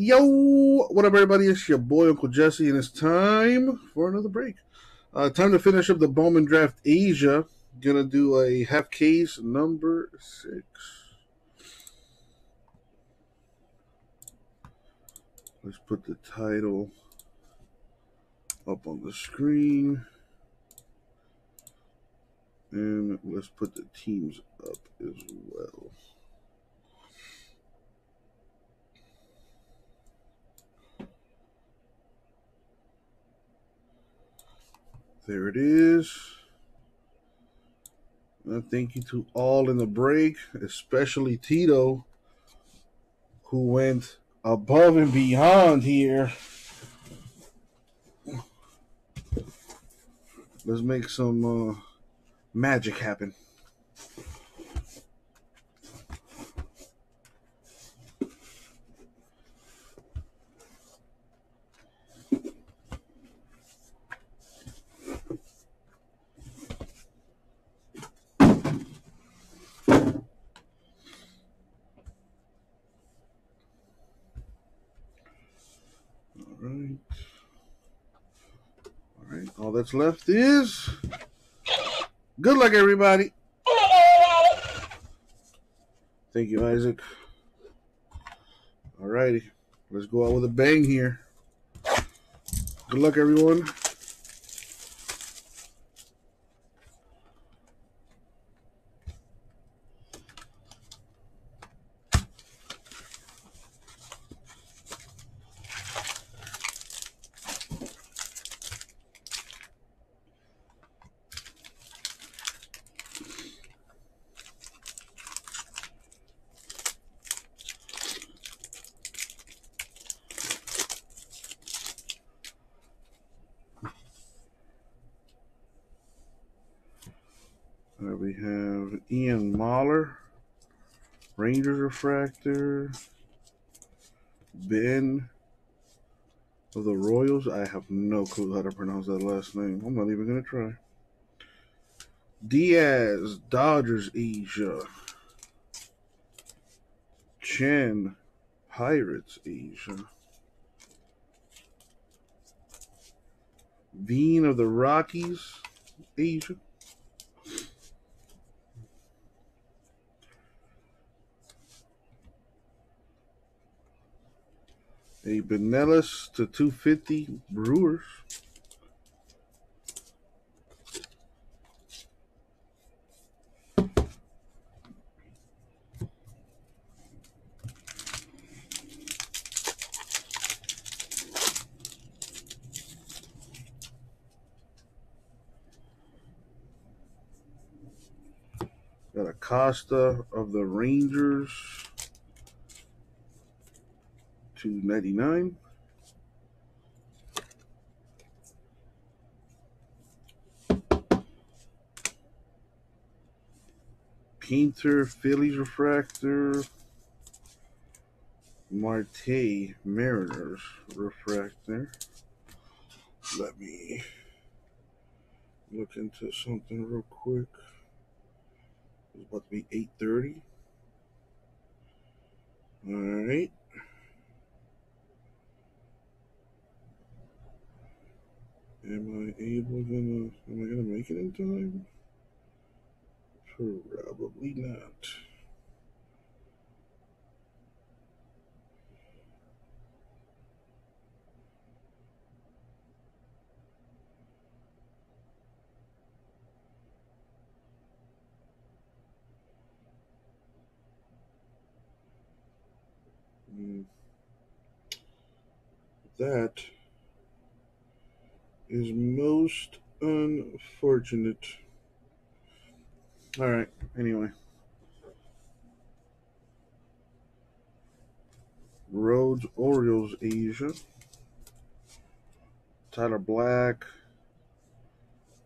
Yo, what up, everybody? It's your boy Uncle Jesse, and it's time for another break. Uh, time to finish up the Bowman Draft Asia. Gonna do a half case number six. Let's put the title up on the screen. And let's put the teams up as well. There it is. Uh, thank you to all in the break, especially Tito, who went above and beyond here. Let's make some uh, magic happen. All right. All that's left is good luck, everybody. Thank you, Isaac. All righty. Let's go out with a bang here. Good luck, everyone. Uh, we have Ian Moller, Rangers Refractor, Ben of the Royals. I have no clue how to pronounce that last name. I'm not even going to try. Diaz, Dodgers Asia. Chen, Pirates Asia. Bean of the Rockies Asia. A Benelis to 250 Brewers. Got a Costa of the Rangers. 299 Painter Phillies refractor Marte Mariners refractor. Let me look into something real quick. It's about to be 8.30 all right Am I able gonna am I gonna make it in time? Probably not. Mm. That is most unfortunate. All right. Anyway, Rhodes Orioles Asia. Tyler Black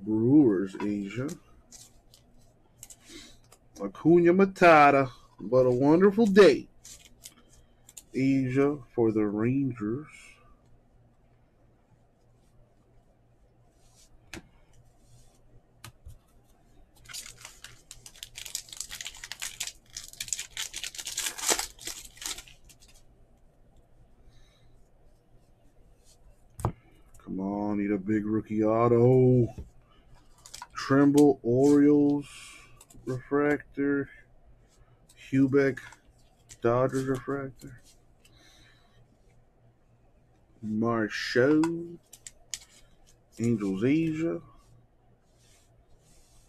Brewers Asia. Acuna Matata. What a wonderful day. Asia for the Rangers. Come on, need a big rookie auto. Trimble, Orioles, refractor. Heubeck, Dodgers refractor. Marshall, Angels Asia.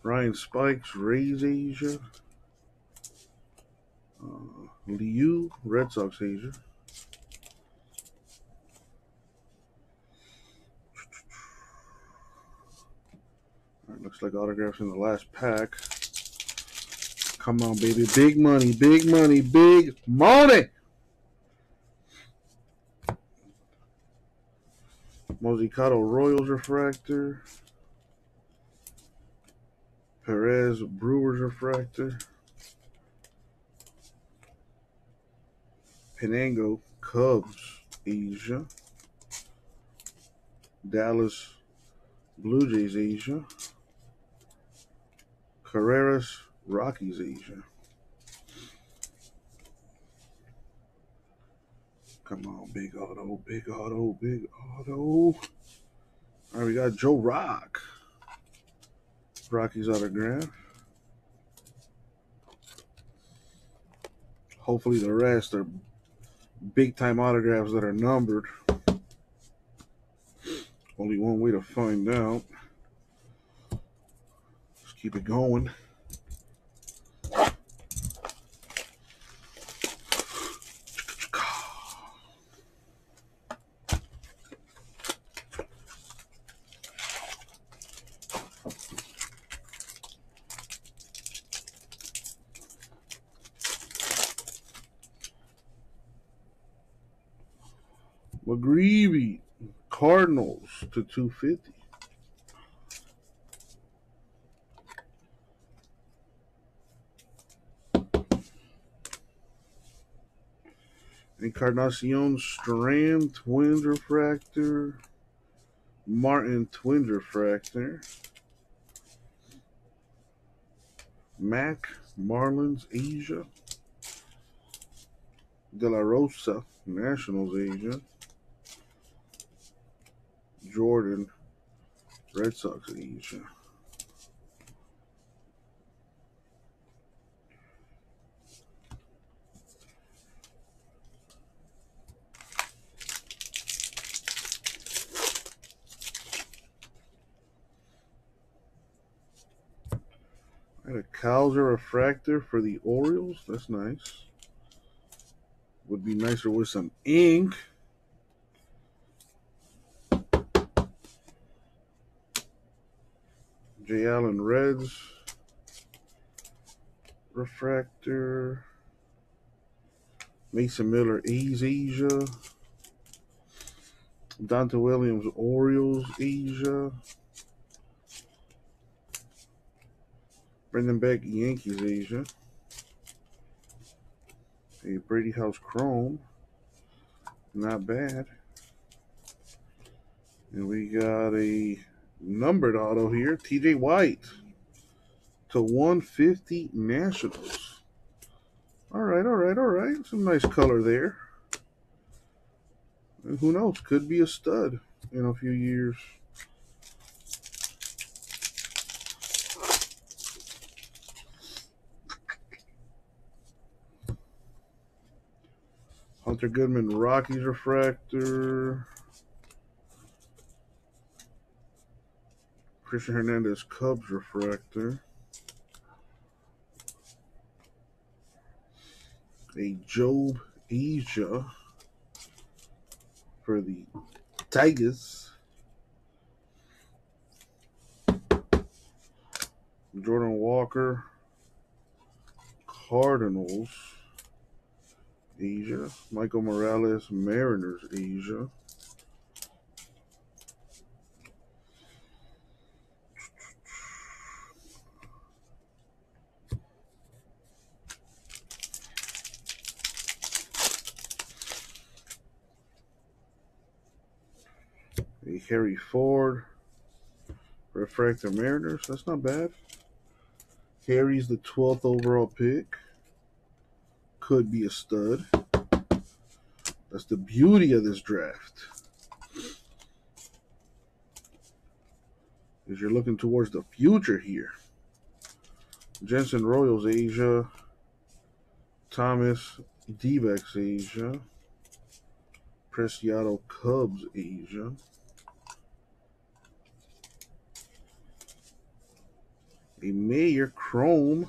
Ryan Spikes, Rays Asia. Uh, Liu, Red Sox Asia. Looks like autographs in the last pack. Come on, baby. Big money, big money, big money. Mosicado Royals refractor. Perez Brewers refractor. Penango Cubs Asia. Dallas Blue Jays Asia. Carreras Rockies Asia. Come on, big auto, big auto, big auto. All right, we got Joe Rock. Rockies autograph. Hopefully the rest are big time autographs that are numbered. Only one way to find out. Keep it going. McGreevy, Cardinals to 250. Encarnacion Strand, Twins Refractor. Martin Twins Refractor. Mac Marlins Asia. De La Rosa Nationals Asia. Jordan, Red Sox Asia. And a Cowser refractor for the Orioles. That's nice. Would be nicer with some ink. J. Allen Reds. Refractor. Mason Miller A's Asia. Dante Williams Orioles Asia. Brendan Beck Yankees Asia. A Brady House Chrome. Not bad. And we got a numbered auto here. TJ White to 150 Nationals. All right, all right, all right. Some nice color there. And who knows? Could be a stud in a few years. Hunter Goodman Rockies refractor. Christian Hernandez Cubs refractor. A Jobe Asia for the Tigers. Jordan Walker Cardinals Asia. Michael Morales Mariners Asia. A Harry Ford. Refractor Mariners. That's not bad. Harry's the 12th overall pick. Could be a stud. That's the beauty of this draft. As you're looking towards the future here. Jensen Royals Asia. Thomas D-backs Asia. Preciado Cubs Asia. A Mayer Chrome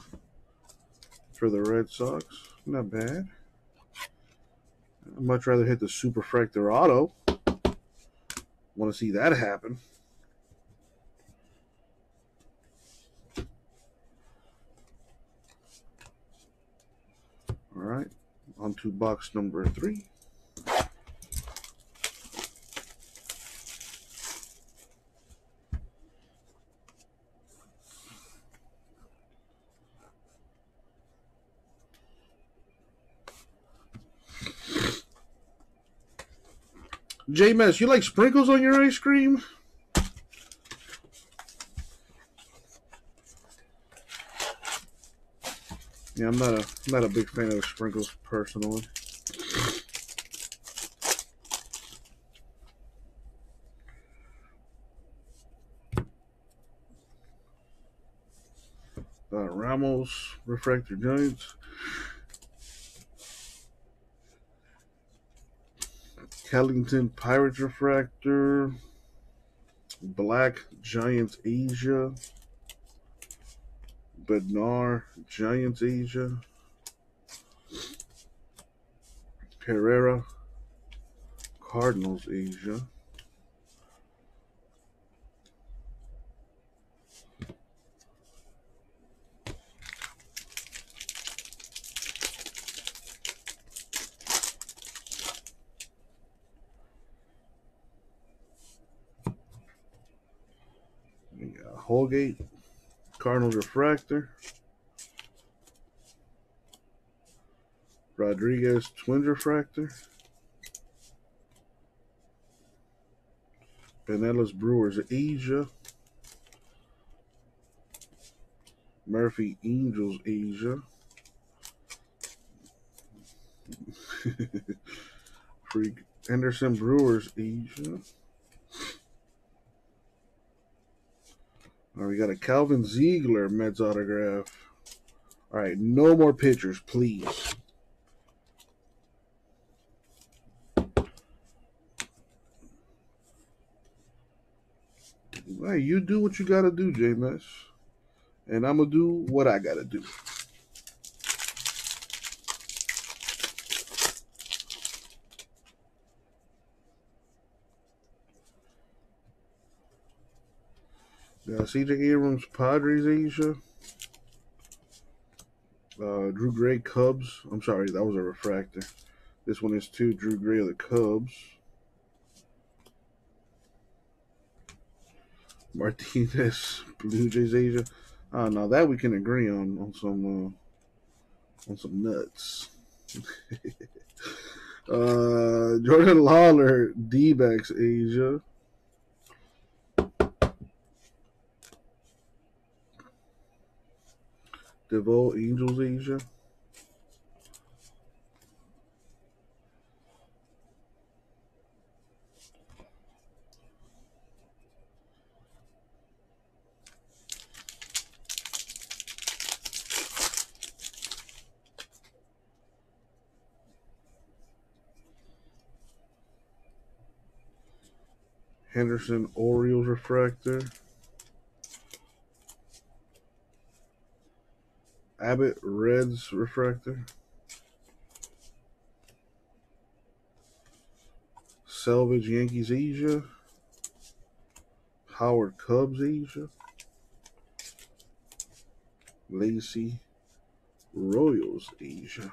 for the Red Sox. Not bad. I'd much rather hit the Superfractor Auto. Want to see that happen. All right, on to box number three. J Mess, you like sprinkles on your ice cream? Yeah, I'm not a I'm not a big fan of sprinkles personally. Uh, Ramos refractor Giants. Kellington Pirates refractor. Black Giants Asia. Bednar Giants Asia. Pereira Cardinals Asia. Holgate Cardinals refractor. Rodriguez Twins refractor. Pinellas Brewers Asia. Murphy Angels Asia. Freak Anderson Brewers Asia. Right, we got a Calvin Ziegler Mets autograph. All right, no more pictures, please. Hey, you do what you gotta do, J. And I'm gonna do what I gotta do. Yeah, CJ Abrams, Padres, Asia. Uh, Drew Gray, Cubs. I'm sorry, that was a refractor. This one is two. Drew Gray of the Cubs. Martinez, Blue Jays, Asia. Oh, now that we can agree on on some uh, on some nuts. uh, Jordan Lawlar, D-backs, Asia. DeVoe, Angels, Asia. Henderson Orioles refractor. Abbott Reds refractor. Salvage Yankees Asia. Howard Cubs Asia. Lacy Royals Asia.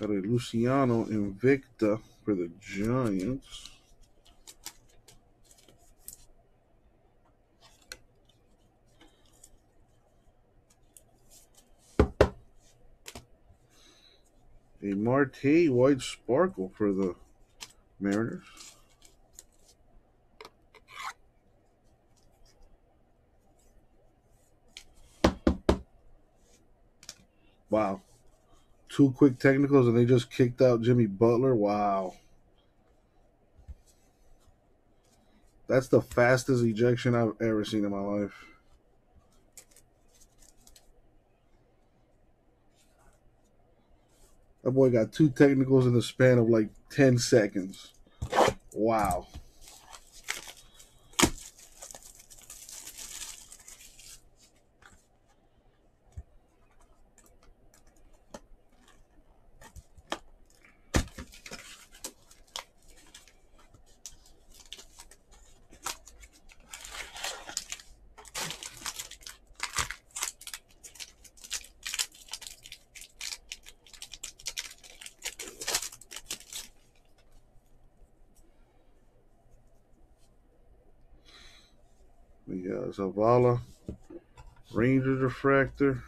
Got a Luciano Invicta for the Giants. A Marte White Sparkle for the Mariners. Wow. Two quick technicals and they just kicked out Jimmy Butler. Wow. That's the fastest ejection I've ever seen in my life. Boy got two technicals in the span of like 10 seconds. Wow. We got Zavala, Ranger Refractor,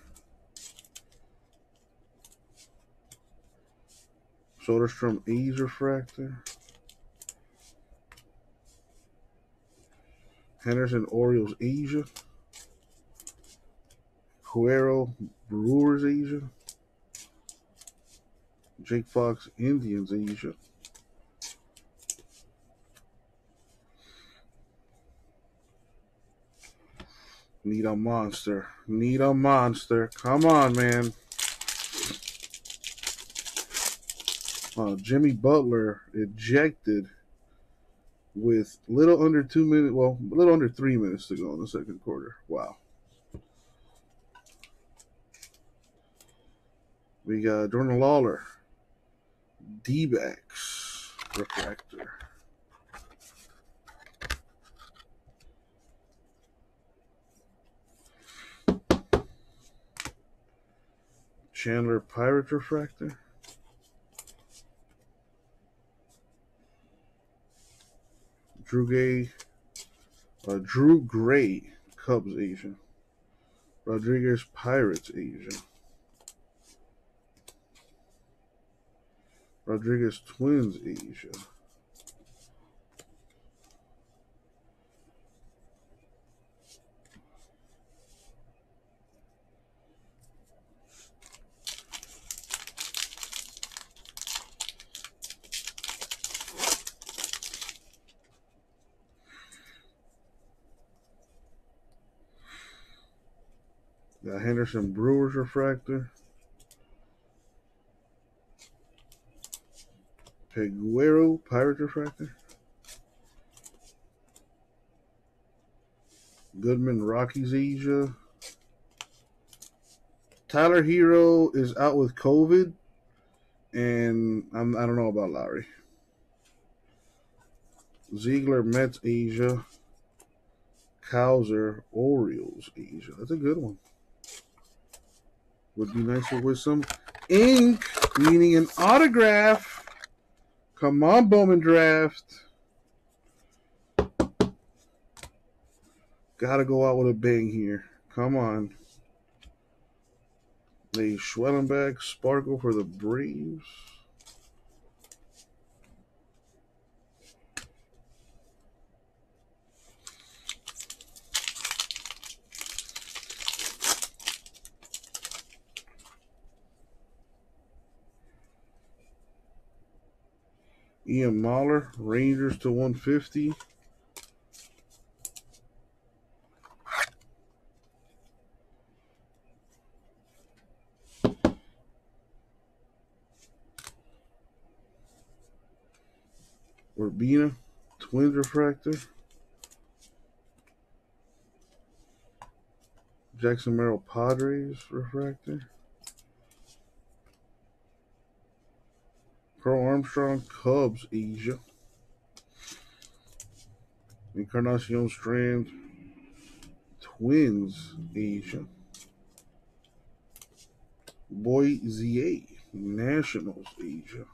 Soderstrom A's Refractor, Henderson Orioles Asia, Quero Brewers Asia, Jake Fox Indians Asia. Need a monster. Need a monster. Come on, man. Uh, Jimmy Butler ejected with little under two minutes, well, a little under three minutes to go in the second quarter. Wow. We got Jordan Lawlar, D backs, refractor. Chandler Pirate Refractor. Drew Gay, uh, Drew Gray, Cubs Asia. Rodriguez Pirates Asia. Rodriguez Twins Asia. Got Henderson Brewers refractor. Peguero Pirate refractor. Goodman Rockies Asia. Tyler Herro is out with COVID, and I'm, I don't know about Lowry. Ziegler Mets Asia. Cowser Orioles Asia. That's a good one. Would be nicer with some ink, meaning an autograph. Come on, Bowman Draft. Gotta go out with a bang here. Come on. A Schwellenbach Sparkle for the Braves. Ian Moller, Rangers to 150. Urbina, Twins Refractor. Jackson Merrill Padres Refractor. Carl Armstrong, Cubs, Asia. Encarnacion Strand, Twins, Asia. Boy ZA, Nationals, Asia.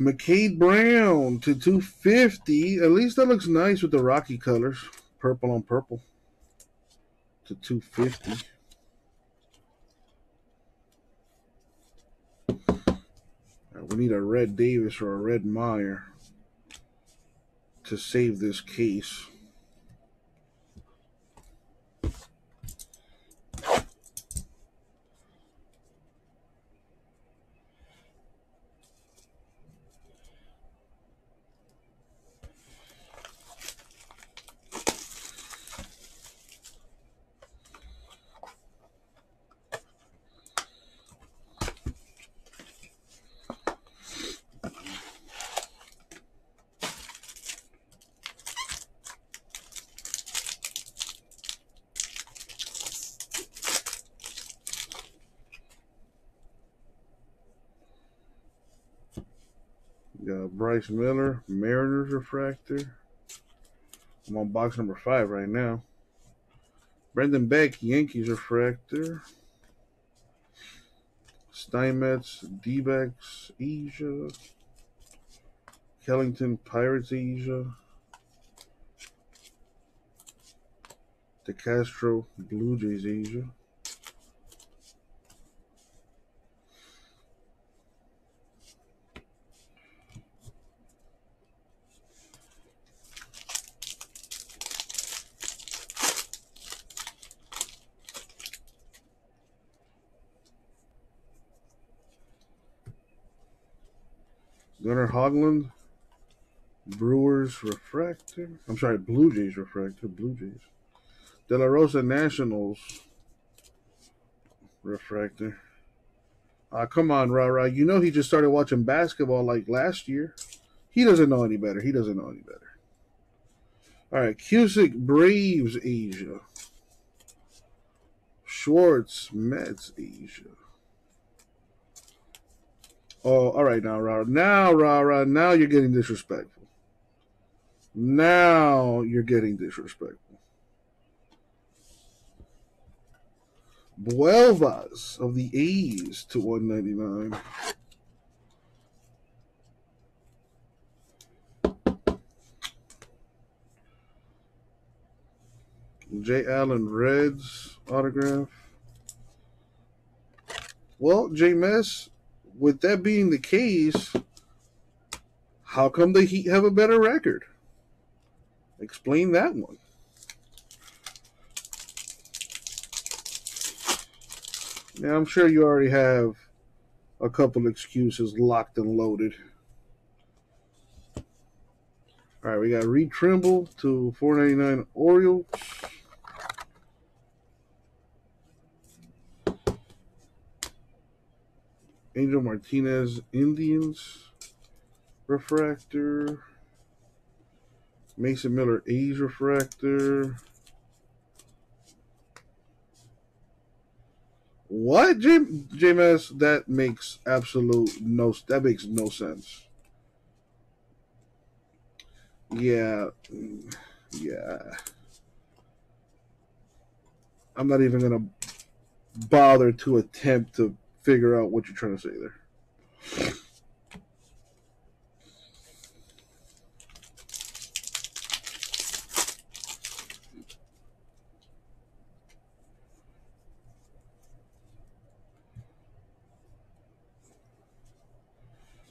McCade Brown to 250. At least that looks nice with the Rocky colors. Purple on purple. To 250. We need a red Davis or a red Mayer to save this case. Got Bryce Miller, Mariners refractor. I'm on box number five right now. Brendan Beck, Yankees refractor. Steinmetz, D-backs, Asia. Kellington, Pirates, Asia. DeCastro, Blue Jays, Asia. Hoglund, Brewers refractor. I'm sorry, Blue Jays refractor. Blue Jays. De La Rosa Nationals refractor. Ah, uh, come on, Ra Ra. You know he just started watching basketball like last year. He doesn't know any better. He doesn't know any better. All right, Cusick Braves Asia. Schwartz Mets Asia. Oh, all right now, Rara. Now, Ra Ra. Now you're getting disrespectful. Now you're getting disrespectful. Buelvas of the A's to 199. Jay Allen Reds autograph. Well, J Mess, with that being the case, how come the Heat have a better record? Explain that one. Now, I'm sure you already have a couple excuses locked and loaded. All right, we got Reed Trimble to 499 Orioles. Angel Martinez Indians refractor. Mason Miller A's refractor. What, JMS? That makes absolute no. That makes no sense. Yeah, yeah. I'm not even gonna bother to attempt to figure out what you're trying to say there.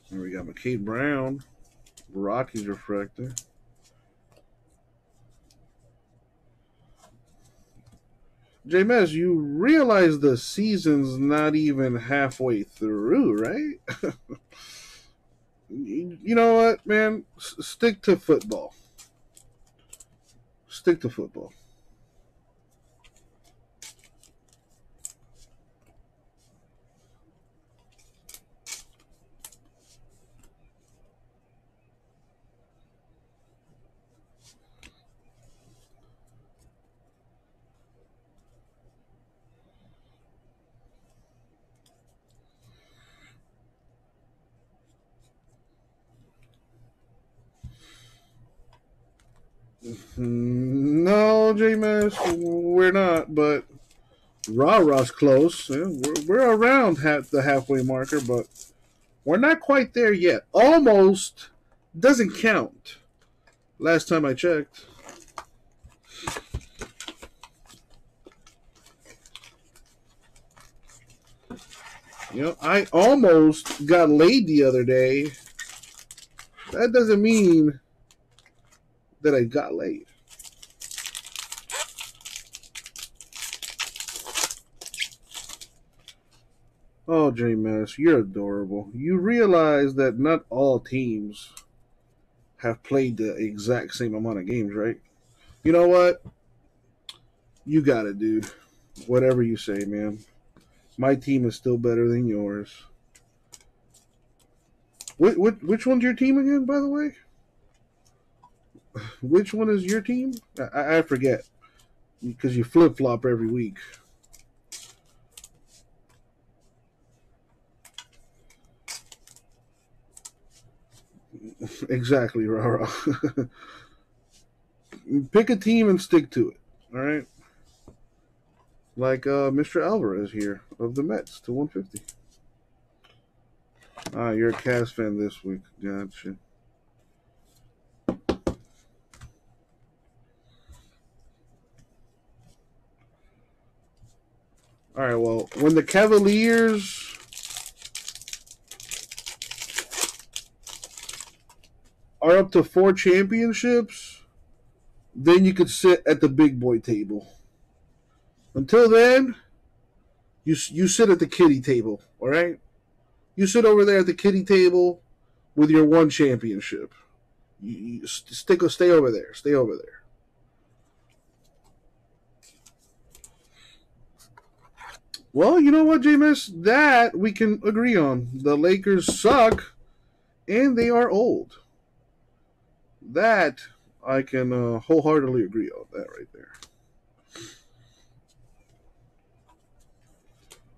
And we got McCade Brown, Rockies refractor. James, you realize the season's not even halfway through, right? you know what, man? S- stick to football. Stick to football. No, J-Mass, we're not, but Raw Raw's close. We're, we're around half the halfway marker, but we're not quite there yet. Almost doesn't count. Last time I checked. You know, I almost got laid the other day. That doesn't mean that I got laid. Oh, J Mass, you're adorable. You realize that not all teams have played the exact same amount of games, right? You know what? You got it, dude. Whatever you say, man. My team is still better than yours. Which, which, which one's your team again, by the way? Which one is your team? I, I forget because you flip flop every week. Exactly, Rara. Pick a team and stick to it. All right. Like uh, Mr. Alvarez here of the Mets to 150. Ah, you're a Cavs fan this week. Gotcha. All right, well, when the Cavaliers are up to four championships, then you could sit at the big boy table. Until then, you you sit at the kitty table, all right? You sit over there at the kitty table with your one championship. You, you stick stay over there. Stay over there. Well, you know what, Jameis? That we can agree on. The Lakers suck, and they are old. That I can uh, wholeheartedly agree on. That right there.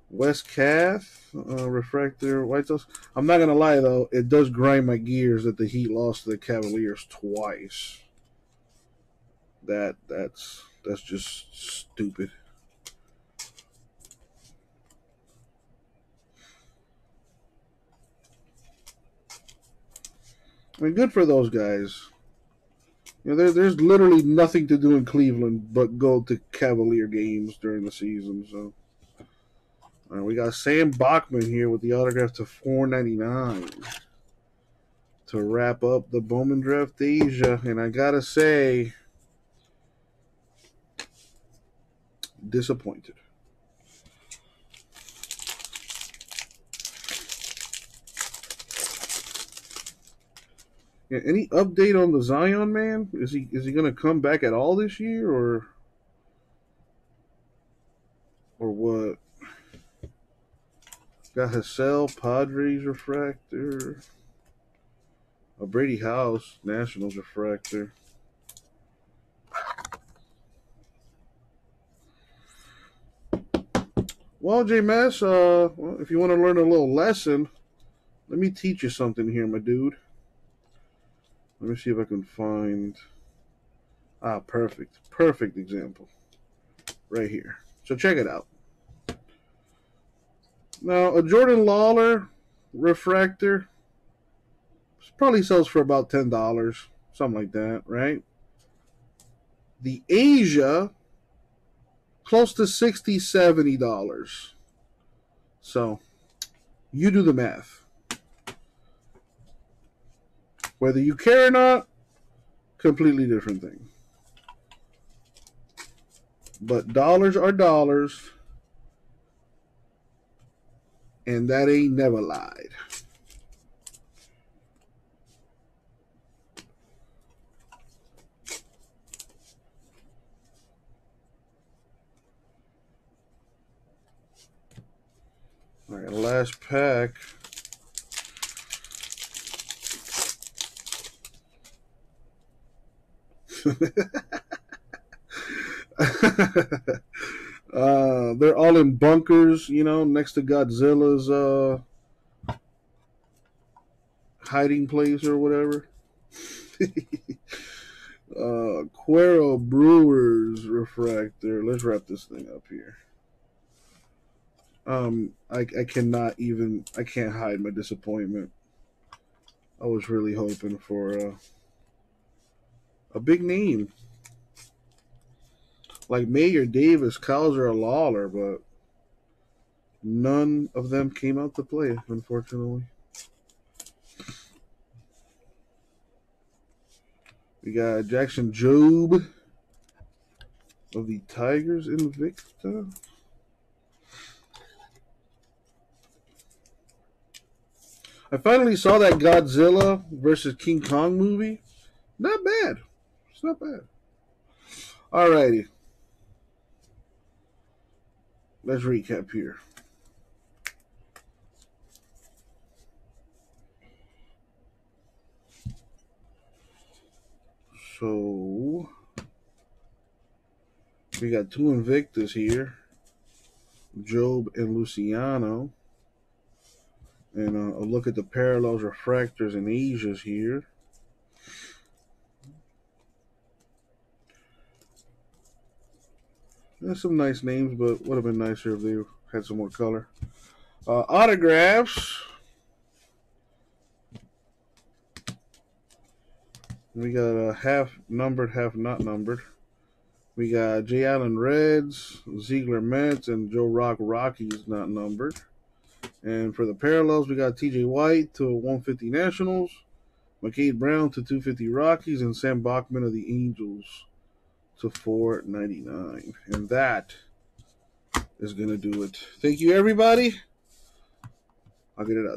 Wes Kath, uh, Refractor, White Sox. I'm not gonna lie though, it does grind my gears that the Heat lost to the Cavaliers twice. That that's that's just stupid. I mean, good for those guys. Know, there, there's literally nothing to do in Cleveland but go to Cavalier games during the season. So, we got Sam Bachman here with the autograph to 4.99 to wrap up the Bowman Draft Asia, and I gotta say, disappointed. Any update on the Zion man? Is he is he going to come back at all this year, or or what? Got Hassell, Padres refractor, a Brady House Nationals refractor. Well, JMS, uh, well, if you want to learn a little lesson, let me teach you something here, my dude. Let me see if I can find. Ah, perfect. Perfect example. Right here. So check it out. Now, a Jordan Lawlar refractor probably sells for about $10, something like that, right? The Asia, close to $60, $70. So, you do the math. Whether you care or not, completely different thing. But dollars are dollars, and that ain't never lied. All right, last pack. uh, they're all in bunkers, you know, next to Godzilla's uh, hiding place or whatever. uh, Quero Brewers refractor. Let's wrap this thing up here. Um, I, I cannot even I can't hide my disappointment. I was really hoping for uh a big name. Like Mayer Davis, Cowser, or Lawlar, but none of them came out to play, unfortunately. We got Jackson Jobe of the Tigers Invicta. I finally saw that Godzilla versus King Kong movie. Not bad. It's not bad. Alrighty. Let's recap here. So we got two Invictus here. Jobe and Luciano. And uh, a look at the parallels refractors and Asias here. There's some nice names, but would have been nicer if they had some more color. Uh, autographs. We got a half numbered, half not numbered. We got Jay Allen Reds, Ziegler Mets, and Joe Rock Rockies not numbered. And for the parallels, we got TJ White to 150 Nationals, McCade Brown to 250 Rockies, and Sam Bachman of the Angels to 499. And that is going to do it. Thank you, everybody. I'll get it out.